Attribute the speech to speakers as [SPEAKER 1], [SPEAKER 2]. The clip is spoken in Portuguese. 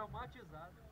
[SPEAKER 1] traumatizado.